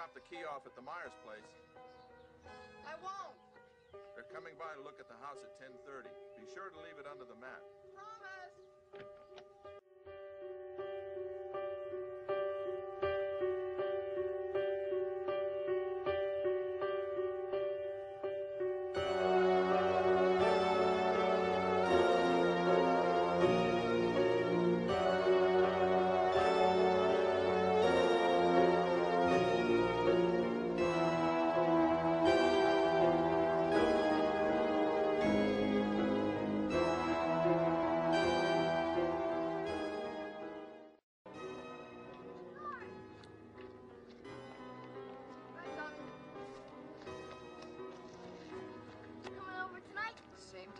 off at the Myers place. I won't. They're coming by to look at the house at 10:30. Be sure to leave it under the mat. Promise.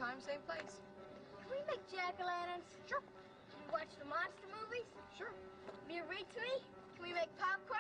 Time, same place. Can we make jack-o'-lanterns? Sure. Can we watch the monster movies? Sure. Can you read to me? Can we make popcorn?